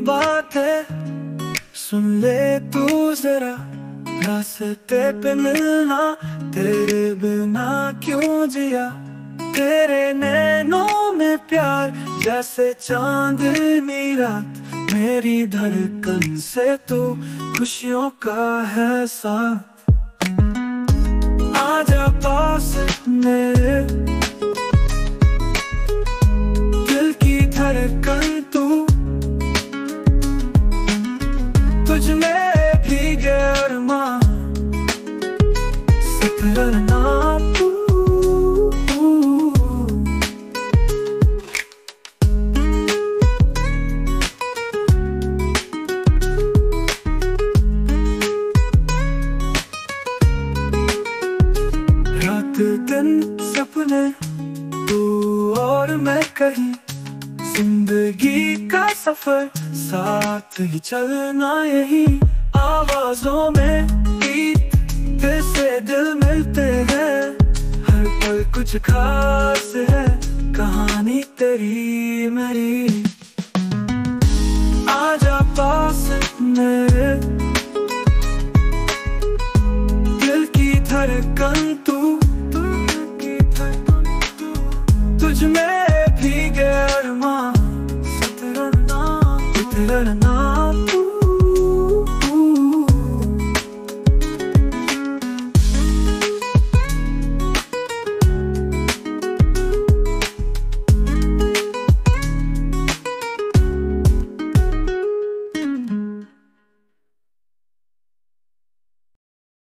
बात है, सुन ले तू जरा, रास्ते पे मिलना, तेरे बिना क्यों जिया? तेरे नैनों में प्यार, जैसे चांदनी रात, मेरी धड़कन से तू खुशियों का है साथ आजा पास मेरे, दिल की धड़कन तुझ में भीगे अरमां सतरना रात दिन सपने तू और मैं कहीं। ज़िंदगी का सफ़र, साथ ही चलना यही आवाजों में कैसे दिल मिलते हैं। हर पल कुछ खास है, कहानी तेरी मेरी। आजा पास मेरे। दिल की धड़कन तू। तुझ में Learn another